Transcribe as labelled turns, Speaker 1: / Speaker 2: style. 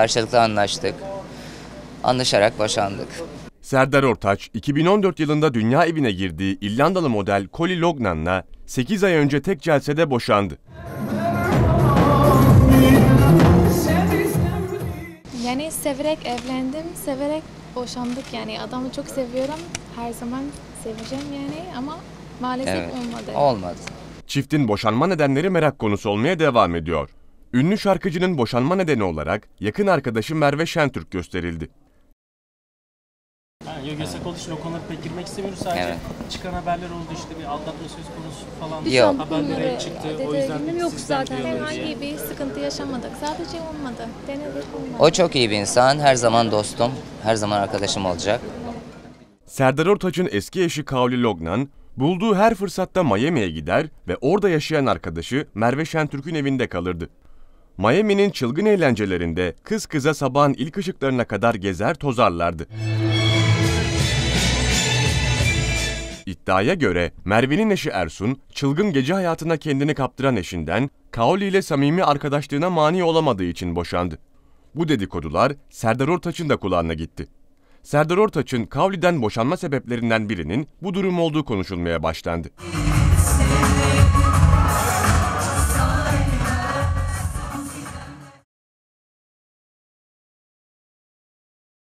Speaker 1: Karşılıklı anlaştık. Anlaşarak boşandık.
Speaker 2: Serdar Ortaç, 2014 yılında dünya evine girdiği İrlandalı model Colly Lognan'la 8 ay önce tek celsede boşandı.
Speaker 3: Yani severek evlendim, severek boşandık yani. Adamı çok seviyorum. Her zaman seveceğim yani ama maalesef
Speaker 1: Evet.
Speaker 3: olmadı.
Speaker 1: Olmadı.
Speaker 2: Çiftin boşanma nedenleri merak konusu olmaya devam ediyor. Ünlü şarkıcının boşanma nedeni olarak yakın arkadaşı Merve Şentürk gösterildi.
Speaker 4: Ha, yok yasak olduğu için o konulara pek girmek istemiyoruz. Sadece
Speaker 1: Evet.
Speaker 4: çıkan haberler oldu işte bir aldatma söz konusu falan.
Speaker 1: Yok.
Speaker 4: Haberlere çıktı. O yüzden
Speaker 5: yok zaten.
Speaker 4: yani.
Speaker 3: Herhangi bir sıkıntı yaşamadık. Sadece olmadı. Denedik olmadı.
Speaker 1: O çok iyi bir insan. Her zaman dostum. Her zaman arkadaşım olacak.
Speaker 2: Serdar Ortaç'ın eski eşi Kavli Lognan, bulduğu her fırsatta Miami'ye gider ve orada yaşayan arkadaşı Merve Şentürk'ün evinde kalırdı. Miami'nin çılgın eğlencelerinde kız kıza sabahın ilk ışıklarına kadar gezer tozarlardı. İddiaya göre Merve'nin eşi Ersun, çılgın gece hayatına kendini kaptıran eşinden Kaoli ile samimi arkadaşlığına mani olamadığı için boşandı. Bu dedikodular Serdar Ortaç'ın da kulağına gitti. Serdar Ortaç'ın Kavli'den boşanma sebeplerinden birinin bu durum olduğu konuşulmaya başlandı.